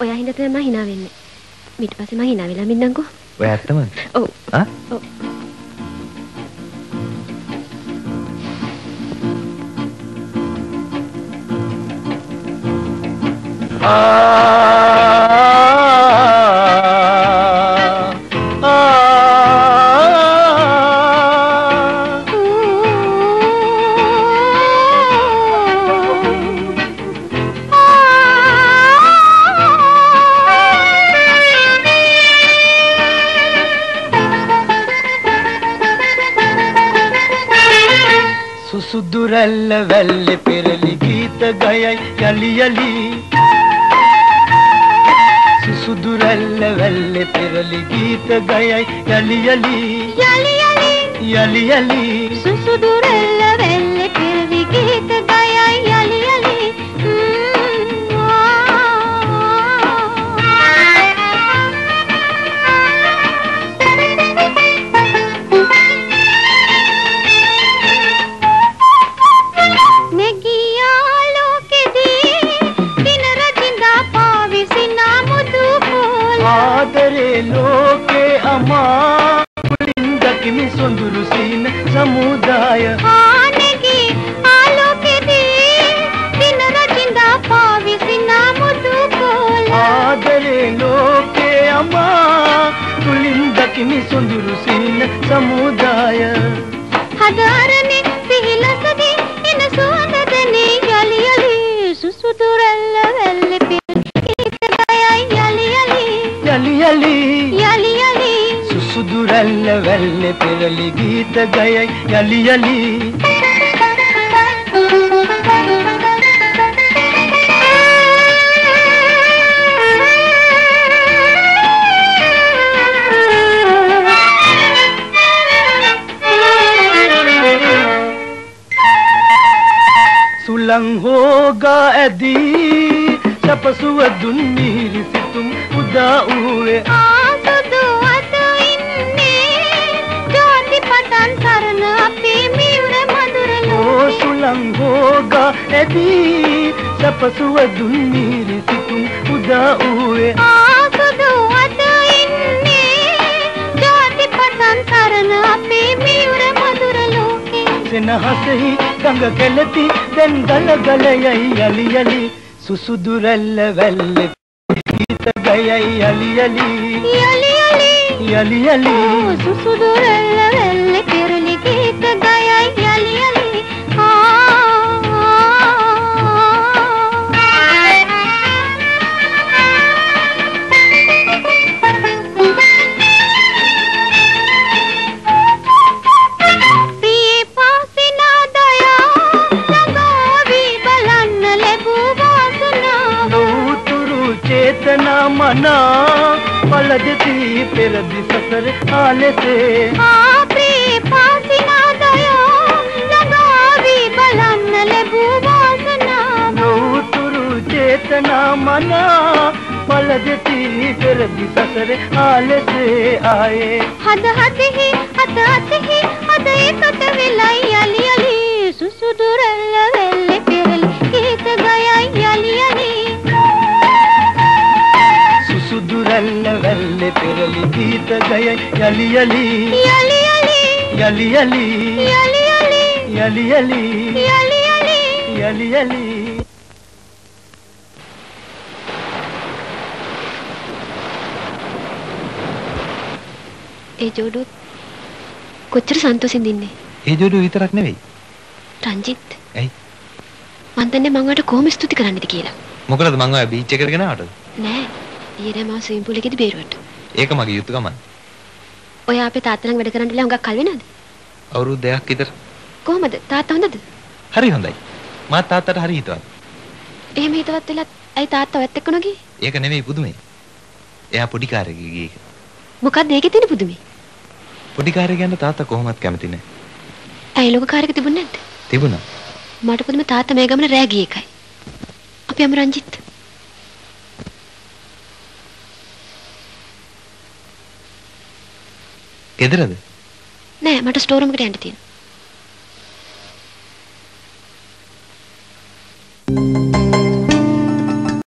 ඔයා හින්දා තමයි මම hina වෙන්නේ. ඊට පස්සේ මම hina වෙලා මින්නම්කෝ. ඔය ඇත්තම ඔව්. ආ ඔව්. සුසුදු රැල්ල වැල්ලෙ පෙරලි ගීත ගයයි යලි යලි සුසුදු රැල්ල වැල්ලෙ පෙරලි ගීත ගයයි යලි යලි යලි යලි යලි යලි සුසුදු රෙල්ල වෙල්ලේ පිරවි ගීත ගයයි ಆದರೆ ಲೋಕೆ ಅಮಾಳಿಂದ ಕಿಮಿಸೊಂದು ರುಸಿನ ಸಮುದಾಯ ಆದರೆ ಲೋಕೆ ಅಮ್ಮ ತುಳಿಂದ ಕಿಮಿಸೊಂದು ರುಸಿನ ಸಮುದಾಯ ಅದಾರನೇ වැල්ලෙ පෙරලි ගීත ගයයි යලි යලි. සුලං හෝගා ඇදී සපසුව දුන් මිහිරි සිතුම් උදා වූවේ. ඕ සුලං හෝගා ඇදී සපසුව දුන් මිහිරි සිතුම් උදා වූවේ. ආසුදු අත ඉන්නේ ජාති පටන් සරණ අපේ මියුර මధుර ලෝකේ. සෙනහසෙහි ගඟ කෙලති දැන් ගල ගල යයි යලි යලි සුසුදු රැල්ල වැල්ලෙ ගීත ගයයි යලි යලි යලි යලි. යලි යලි සුසුදු රැල්ල වැල්ලේ පෙරලි ගීත ගයයි යලි යලි පලදති පෙරදි සසර ආලෙසේ ආපේ පාසිනා දයා ළඟාවී බලන්න ලැබූ වාසනාව නූතුරු චේතනා මනා පලදති පෙරදි සසර ආලෙසේ ආයේ හද හදෙහි අත අතෙහි අද එකට වෙලයි ಸೊರಗಯ ಯಲಿಯಲಿ ಯಲಿಯಲಿ ಯಲಿಯಲಿ ಯಲಿಯಲಿ ඒ ජෝඩුත් කොච්චර සන්තෝෂෙන්ද ඉන්නේ? ඒ ජෝඩුව විතරක් නෙවෙයි. රංජිත්. ඇයි? මං දන්නේ මං ඔයාලට කොහොම ස්තුති කරන්නද කියලා. මොකලද මං ඔය බීච් එකකට ගෙනාවටද? නෑ. ඊයේ මම ස්විමින් පූල් එකේදී බේරුවට. ඒක මගේ යුතුයකමයි. ඔයා අපේ තාත්තා ළඟ වැඩ කරන්න ඉලා හුඟක් කල් වෙනවද? අවුරුදු දෙකක් විතර. කොහමද? තාත්තා හොඳද? හරි හොඳයි. මාත් තාත්තට හරි හිතවත්. එහෙම හිතවත් වෙලත් ඇයි තාත්තා ඔයත් එක්ක නොගියේ? ඒක නෙවෙයි පුදුමේ. එයා පොඩි කාර්යයක ගියේ. මොකක්ද ඒකේ තියෙන පුදුමේ? පොඩි කාර්යය ගැන තාත්තා කොහොමවත් කැමති නෑ. ඇයි ලොකු කාර්යක තිබුණේ නැද්ද? තිබුණා. මට පුදුම තාත්තා මේ ගමන රෑ ගියේ එකයි. අපි යමු රංජිත්. എതിരത്? നേ മട സ്റ്റോർ റൂമിൽ കണ്ടിട്ടില്ല